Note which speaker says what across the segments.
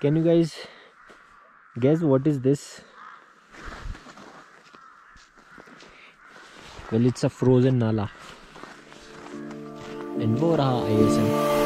Speaker 1: can you guys guess what is this? Well it's a frozen nala. And bora raha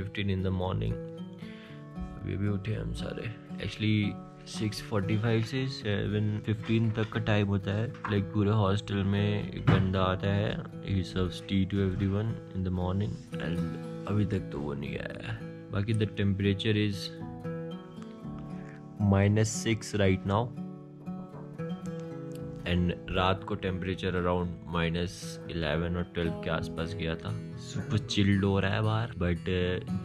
Speaker 1: 7:15 in the morning. अभी अभी उठे हम सारे। Actually 6:45 से 7:15 तक का टाइम होता है। लाइक पूरे हॉस्टल में एक बंदा आता है। He serves tea to everyone in the morning and अभी तक तो वो नहीं आया है। बाकी the temperature is minus six right now and रात को टेम्परेचर अराउंड माइनस इलेवन और ट्वेल्व के आसपास गया था। सुपर चिल्ड हो रहा है बाहर बट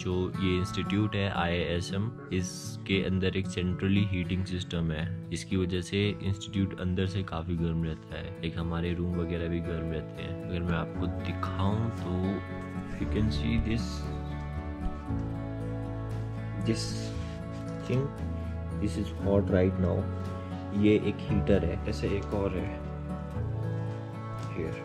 Speaker 1: जो ये इंस्टीट्यूट है आई एस एम इसके अंदर एक सेंट्रली हीटिंग सिस्टम है। जिसकी वजह से इंस्टीट्यूट अंदर से काफ़ी गर्म रहता है। एक हमारे रूम वगैरह भी गर्म रहते हैं। अगर मैं आपको दिखाऊँ तो you can see this this thing this is hot right now ये एक हीटर है, ऐसे एक और है। Here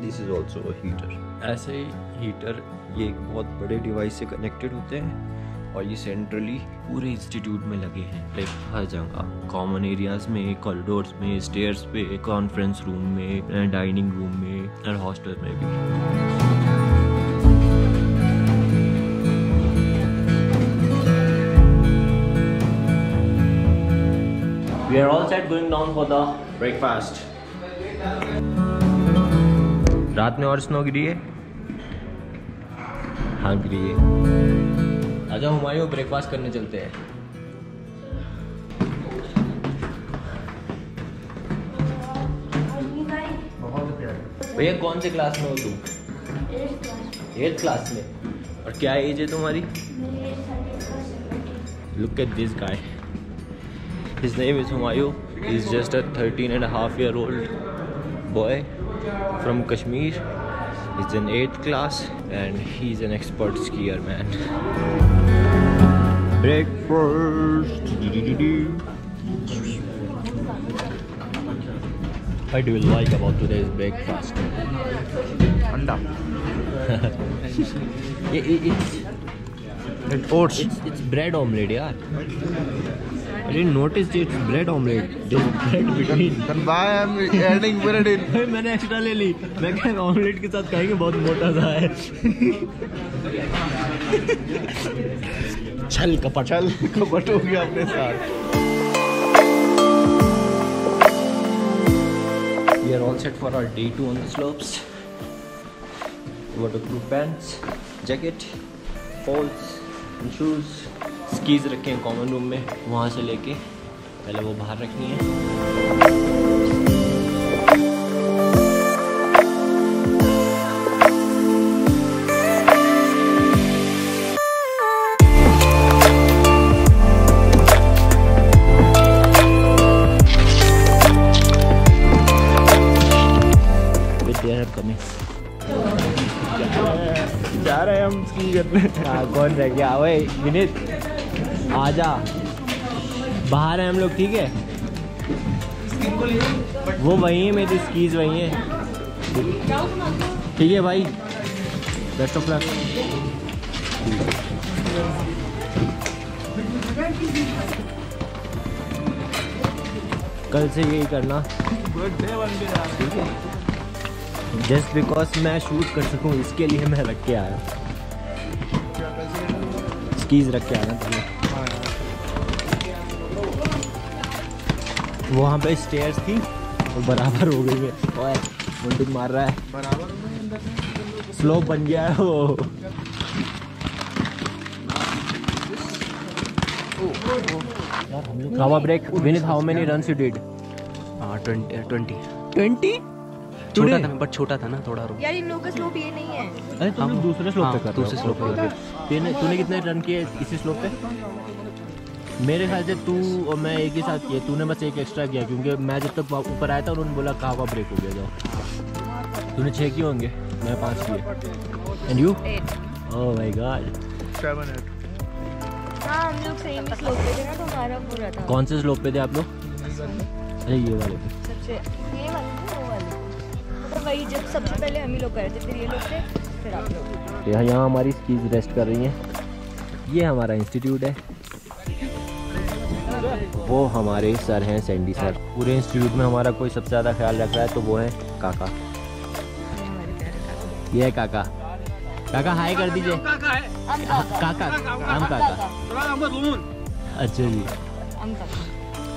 Speaker 1: this is also heater ऐसे हीटर ये एक बहुत बड़े डिवाइस से कनेक्टेड होते हैं और ये सेंट्रली पूरे इंस्टीट्यूट में लगे हैं। लाइक हर जगह। कॉमन एरियाज़ में कॉरिडोर्स में स्टेयर्स पे कॉन्फ्रेंस रूम में डाइनिंग रूम में, और हॉस्टल में भी। We are all set going down for the breakfast. रात में और स्नो गिरी है? हाँ गिरी है। आजा हुमायूं ब्रेकफास्ट करने चलते हैं। भैया कौन से क्लास में हो तुम? एट्थ क्लास में। और क्या एज है तुम्हारी? Look at this guy His name is Humayu. He's just a 13 and a half year old boy from Kashmir. He's in 8th class and he's an expert skier, man. Breakfast. What do you like about today's breakfast?
Speaker 2: Anda.
Speaker 1: it, it, it's,
Speaker 2: And oats.
Speaker 1: it's, it's bread omelette, yeah. I didn't notice it's bread omelette. There's bread between.
Speaker 2: Then why I'm adding bread in?
Speaker 1: मैंने extra ले ली मैं कह omelette के साथ खाएँगे बहुत मोटा सा है छल कपट
Speaker 2: चल कपट हो गया अपने साथ
Speaker 1: We are all set for our day two on the slopes. Waterproof pants, jacket, poles, and स्कीज़ रखे हैं कॉमन रूम में वहाँ से लेके पहले वो बाहर रखनी है।
Speaker 2: जा रहे हैं हम स्की करने।
Speaker 1: हाँ, कौन रह गया? विनीत, आजा। बाहर हैं हम लोग, ठीक है? वो वही है, मेरी स्कीज वही है। ठीक है भाई। बेस्ट ऑफ़ लक कल से यही करना। जस्ट बिकॉज़ मैं शूट कर सकूँ, इसके लिए मैं रख के आया स्कीज रख के आया पहले वहाँ पे स्टेयर्स थी वो बराबर हो गई है ओए मुंडी मार रहा है।
Speaker 2: बराबर में
Speaker 1: स्लोप बन गया है वो। Now a break. Vinith, how many runs you did?
Speaker 3: Twenty twenty
Speaker 1: 20?
Speaker 3: छोटा था बट छोटा था ना थोड़ा
Speaker 4: यार इन लोगों का स्लोप ये नहीं है।
Speaker 1: अरे तुम दूसरे स्लोप पे कर रहे
Speaker 3: दूसरे स्लोप पे
Speaker 1: तूने तूने कितने रन किए इसी स्लोप पे? मेरे ख्याल से तू और मैं एक ही साथ किए। तूने बस एक एक्स्ट्रा किया क्योंकि मैं जब तक ऊपर आया था उन्होंने बोला कहाँ ब्रेक हो गया जाओ तूने छः किए होंगे मैं पाँच किए। And you oh my god
Speaker 2: seven eight
Speaker 4: हाँ हम लोग सेम स्लोप पे थे ना तो हमारा पूरा था।
Speaker 1: कौन से स्लोप पे थे आप लोग? अरे ये वाले पे।
Speaker 4: सबसे ये वाले वो वाले। मतलब वही जब सबसे पहले हम ही लोग गए थे फिर ये लोग थे फिर आप लोग।
Speaker 1: यहाँ यहाँ हमारी स्कीज रेस्ट कर रही हैं। ये हमारा इंस्टीट्यूट है। वो हमारे सर हैं सैंडी सर पूरे इंस्टीट्यूट में हमारा कोई सबसे ज़्यादा ख्याल रख रहा है तो वो है काका। ये है काका। काका हाय कर दीजिए। काका हम काका। अच्छा जी।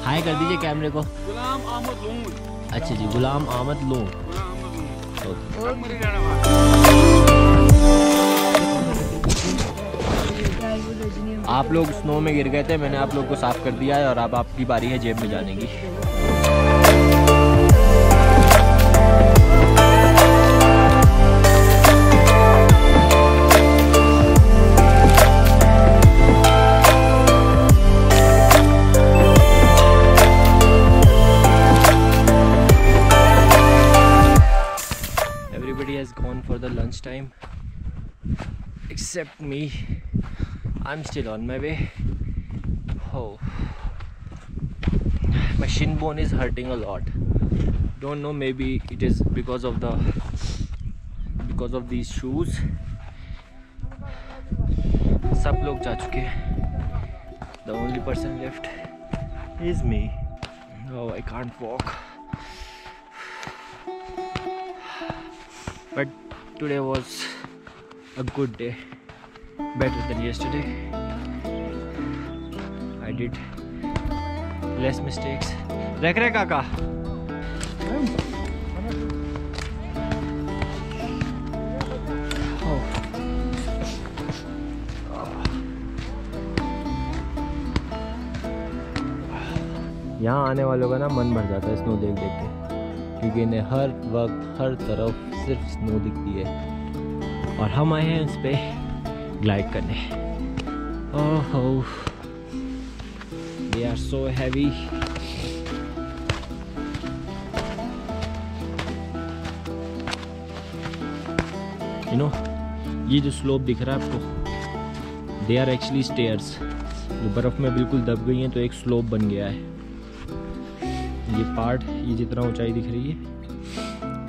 Speaker 1: हाय कर दीजिए कैमरे को। अच्छा जी, गुलाम लूँ
Speaker 2: लून।
Speaker 1: ओके आप लोग स्नो में गिर गए थे, मैंने आप लोग को साफ़ कर दिया है और अब आपकी बारी है जेब में जाने की। Everybody has gone for the lunch time. except me. I'm still on my way. Oh, my shin bone is hurting a lot. Don't know, maybe it is because of the because of these shoes. सब लोग जा चुके हैं The only person left is me. Oh, I can't walk. But today was A good day. Better than yesterday. I did less mistakes. देख रहे काका यहाँ आने वालों का ना मन भर जाता है स्नो देख देख के, क्योंकि इन्हें हर वक्त, हर तरफ़ सिर्फ़ स्नो दिखती है। और हम आए हैं इस पे ग्लाइड करने। ओहो। They are so heavy you know ये जो स्लोप दिख रहा है आपको दे आर एक्चुअली स्टेयर्स जो बर्फ़ में बिल्कुल दब गई हैं तो एक स्लोप बन गया है। ये पार्ट ये जितना ऊंचाई दिख रही है,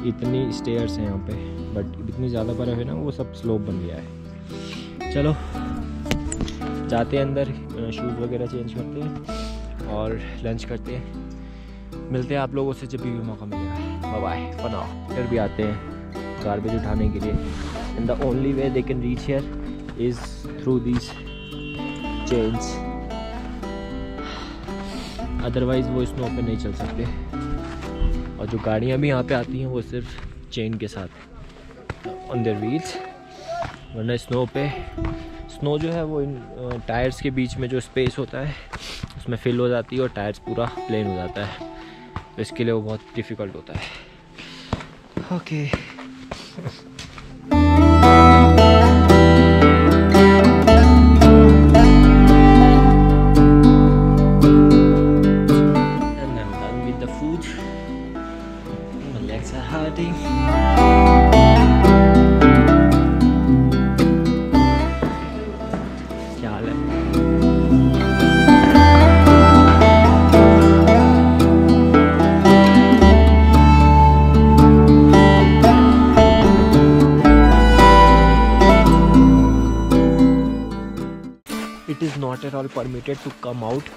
Speaker 1: इतनी स्टेयर्स हैं यहाँ पे। बट इतनी ज़्यादा बर्फ़ है ना, वो सब स्लोप बन गया है। चलो, जाते हैं अंदर शूज़ वगैरह चेंज करते हैं और लंच करते हैं। मिलते हैं आप लोगों से जब भी मौका मिलेगा। बाय फना फिर भी आते हैं गार्बेज उठाने के लिए। And the only way they can reach here is through these chains otherwise वो स्नो पे नहीं चल सकते। और जो गाड़ियाँ भी यहाँ पे आती हैं, वो सिर्फ़ चेन के साथ। ऑन देयर व्हील्स वरना स्नो पे। स्नो जो है वो इन टायर्स के बीच में जो स्पेस होता है, उसमें फिल हो जाती है और टायर्स पूरा प्लेन हो जाता है। तो इसके लिए वो बहुत डिफ़िकल्ट होता है। Okay And it is not at all permitted to come out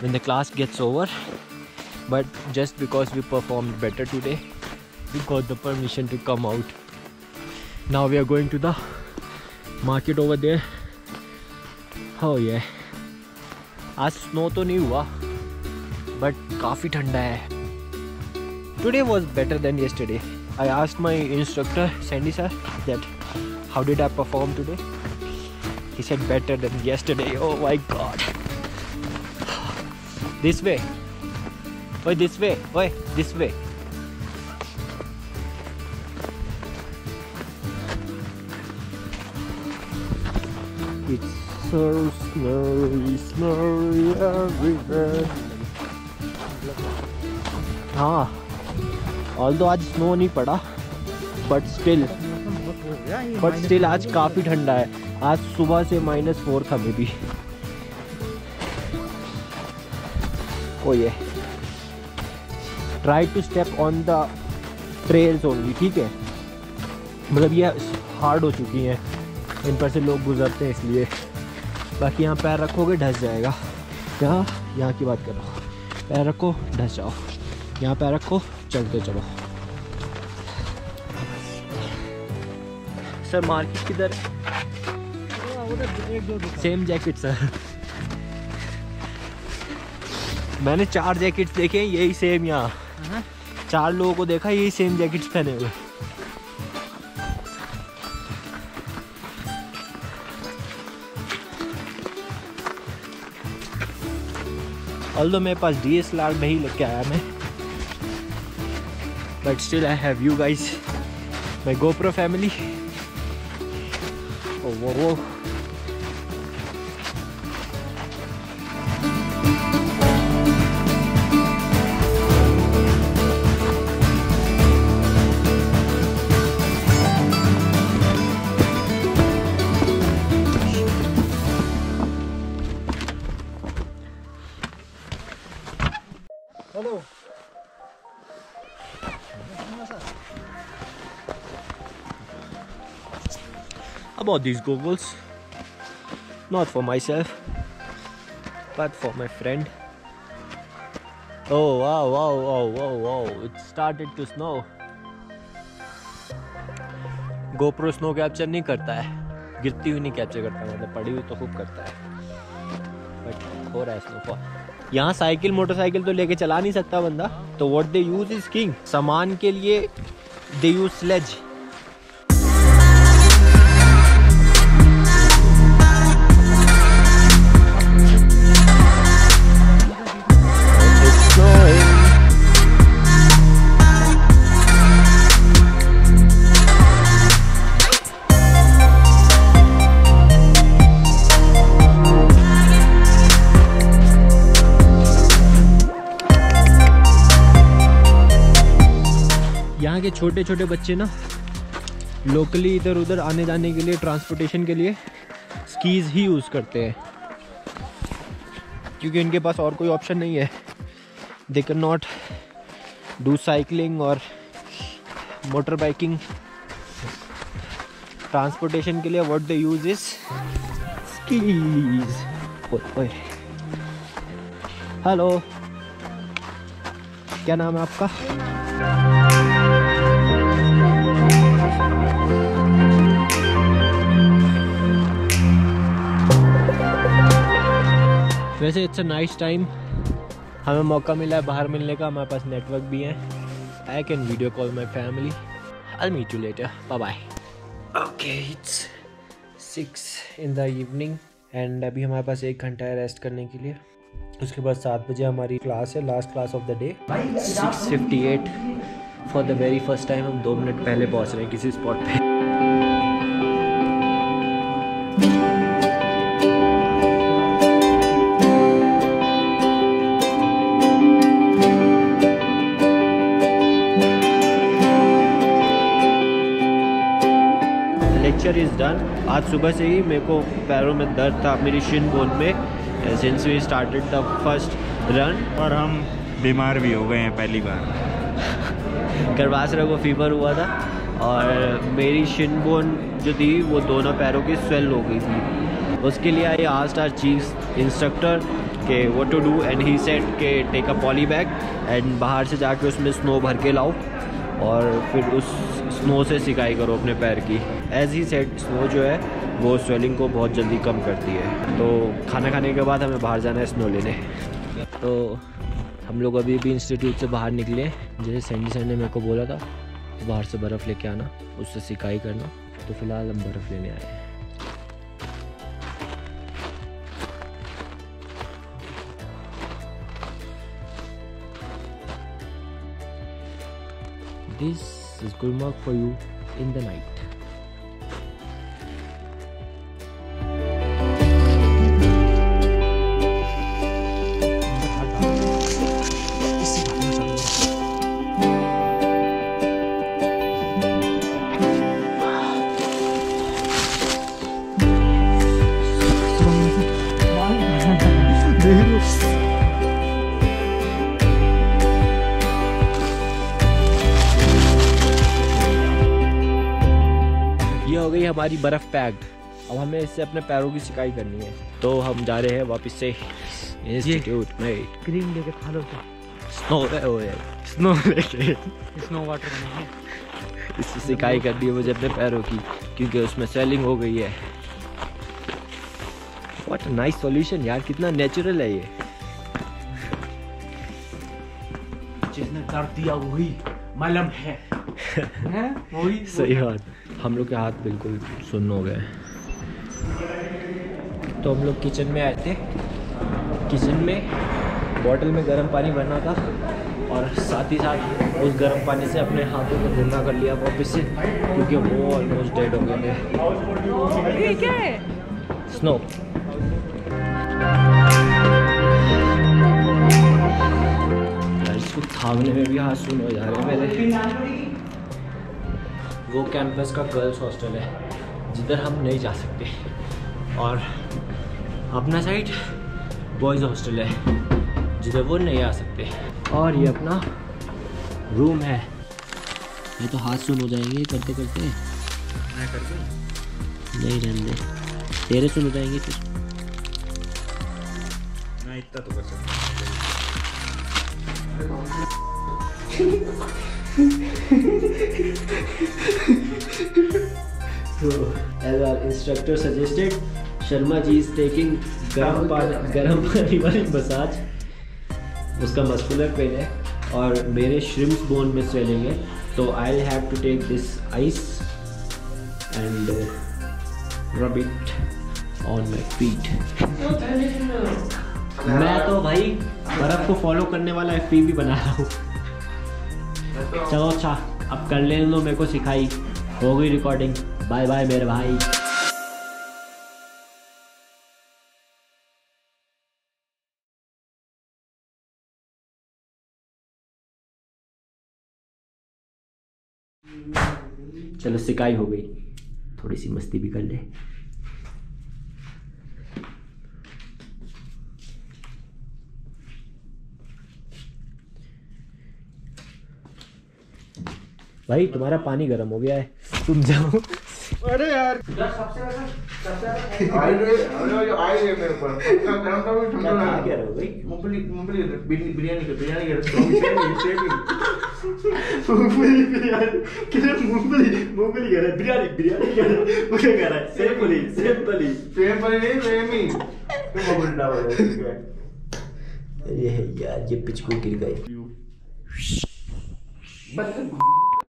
Speaker 1: when the class gets over but just because we performed better today we got the permission to come out now we are going to the market over there oh yeah आज snow तो नहीं हुआ but काफ़ी ठंडा है today was better than yesterday I ask my instructor Sandy sir that how did I perform today He said better than yesterday. Oh my god. This way. Oi, this way. Oi, this way. It's so snowy, snowy everywhere. हाँ all तो आज snow नहीं पड़ा but still but still आज काफ़ी ठंडा है आज सुबह से माइनस फोर था मे बी ओ ये try to step on the trails only ठीक है? मतलब ये हार्ड हो चुकी हैं। इन पर से लोग गुजरते हैं इसलिए। बाकी यहाँ पैर रखोगे, ढस जाएगा। यहाँ यहाँ की बात कर रहा हूँ। पैर रखो, ढस जाओ। यहाँ पैर रखो, चलते चलो। सर, मार्केट किधर सेम जैकेट सर मैंने चार जैकेट्स देखे हैं, यही सेम यहाँ। चार लोगों को देखा, यही सेम जैकेट्स पहने हुए। ऑल्दो मेरे पास डी एस एल आर नहीं लेके आया मैं। But still I have you guys my GoPro family वो वो about these goggles? Not for myself, but for my friend. Oh wow wow wow wow wow. It started to snow. GoPro snow capture नहीं करता है. गिरती हुई नहीं capture करता मतलब पड़ी हुई तो खूब करता है. बट हो रहा है स्नोफॉल यहाँ साइकिल मोटरसाइकिल तो लेके चला नहीं सकता बंदा. तो what they use is king सामान के लिए दे यूज़ स्लेज छोटे छोटे बच्चे ना लोकली इधर उधर आने जाने के लिए ट्रांसपोर्टेशन के लिए स्कीज ही यूज़ करते हैं। क्योंकि इनके पास और कोई ऑप्शन नहीं है। They can not do cycling और मोटर बाइकिंग ट्रांसपोर्टेशन के लिए what they use is skis hello क्या नाम है आपका? वैसे इट्स अ नाइस टाइम हमें मौका मिला है बाहर मिलने का हमारे पास नेटवर्क भी है। I can video call my family I meet you later bye bye okay it's six in the evening and अभी हमारे पास एक घंटा है रेस्ट करने के लिए। उसके बाद सात बजे हमारी क्लास है last class of the day six fifty eight for the very first time हम दो मिनट पहले पहुँच रहे हैं किसी स्पॉट पे। लेक्चर इज़ डन आज सुबह से ही मेरे को पैरों में दर्द था मेरी शिन बोन में since we started the first run
Speaker 5: और हम बीमार भी हो गए हैं पहली बार।
Speaker 1: करवासरा को फीवर हुआ था और मेरी शिन बोन जो थी वो दोनों पैरों की स्वेल हो गई थी। उसके लिए I asked our chief instructor के वो to do and he said के take a poly bag and बाहर से जाके उसमें स्नो भर के लाओ। और फिर उस स्नो से सिकाई करो अपने पैर की। एज ही सेट स्नो जो है, वो स्वेलिंग को बहुत जल्दी कम करती है। तो खाना खाने के बाद हमें बाहर जाना है स्नो लेने। तो हम लोग अभी भी इंस्टीट्यूट से बाहर निकले। जैसे सैंडी सर ने मेरे को बोला था कि बाहर से बर्फ़ लेके आना, उससे सिकाई करना। तो फ़िलहाल हम बर्फ़ लेने आए हैं। This is good Gulmarg for you in the night. हमारी बर्फ़ पैक्ड अब हमें इससे अपने पैरों की सिकाई करनी है। तो हम जा रहे हैं वापस से इंस्टीट्यूट में।
Speaker 3: क्रीम लेके खा लो
Speaker 1: स्नो
Speaker 3: स्नो लेके। स्नो वाटर बनाएँगे।
Speaker 1: इससे सिकाई करनी है मुझे अपने पैरों की क्योंकि उसमें स्वेलिंग हो गई है। व्हाट नाइस सॉल्यूशन यार कितना नेचुरल है ये।
Speaker 2: जिसने दर्द दिया वही मलम है। हैं? वही
Speaker 1: सही बात। हम लोग के हाथ बिल्कुल सुन्न हो गए। तो हम लोग किचन में आए थे। किचन में बॉटल में गर्म पानी भरना था और साथ ही साथ उस गर्म पानी से अपने हाथों को धुलना कर लिया वापस से क्योंकि वो ऑलमोस्ट डेड हो गए थे।
Speaker 4: ये क्या है।
Speaker 1: स्नो यार इसको थामने में भी हाथ सुन हो जा रहे हैं मेरे। वो कैंपस का गर्ल्स हॉस्टल है जिधर हम नहीं जा सकते। और अपना साइड बॉयज़ हॉस्टल है जिधर वो नहीं आ सकते। और ये अपना रूम है। ये तो हाथ सुन हो जाएँगे करते करते।
Speaker 5: मैं कर दूँ?
Speaker 1: नहीं रहने दे। तेरे सुन हो जाएँगे फिर।
Speaker 5: मैं इतना तो कर सकता हूँ।
Speaker 1: So, as our instructor suggested, Sharma ji is taking गर्म पानी गर्म पानी वाली मसाज उसका मस्कुलर पेन है और मेरे श्रिम्स बोन में स्वेलिंग है। तो I have to take this ice and rub it on my feet मैं तो भाई बर्फ़ को फॉलो करने वाला एफपी भी बना रहा हूँ। चलो अच्छा अब कर ले लो मेरे को सिखाई। हो गई रिकॉर्डिंग बाय बाय मेरे भाई। चलो सिकाई हो गई। थोड़ी सी मस्ती भी कर ले। भाई तुम्हारा पानी गर्म हो गया है। तुम जाओ।
Speaker 6: अरे यार।
Speaker 1: अरे यार ये पिचकू गिर गई
Speaker 6: बस।